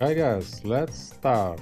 Hi guys, let's start.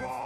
You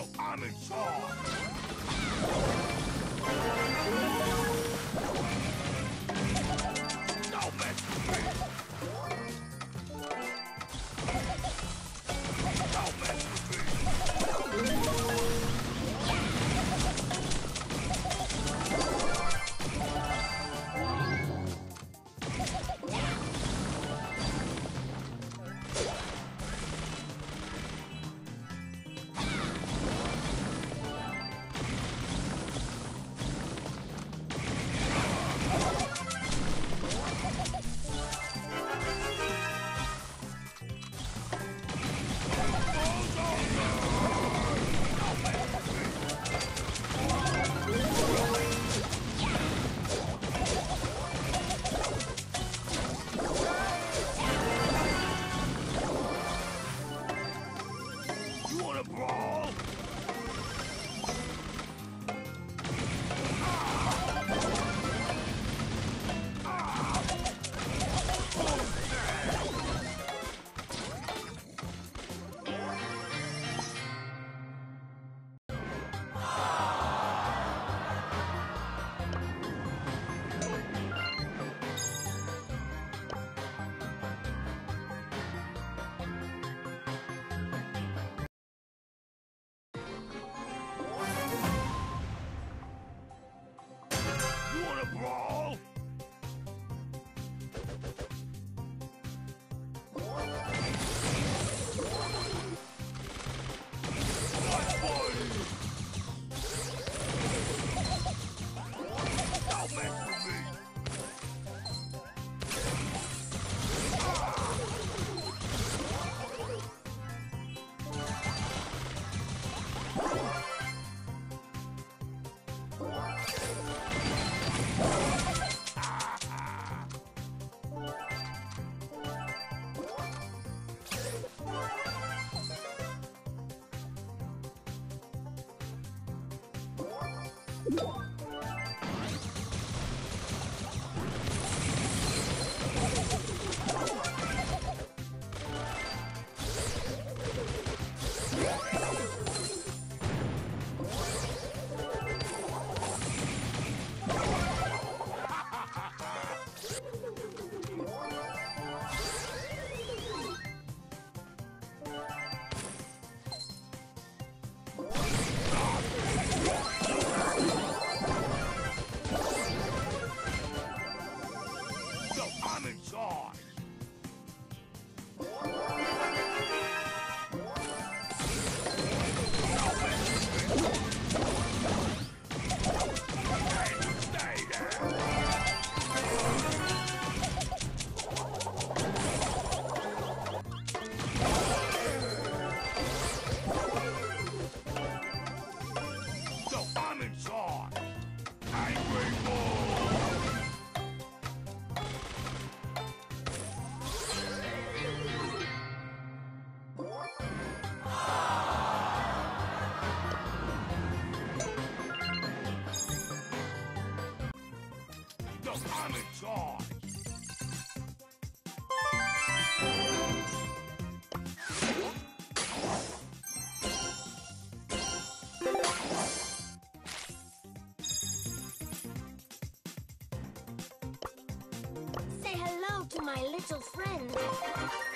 So I'm in charge. You wanna brawl? Say hello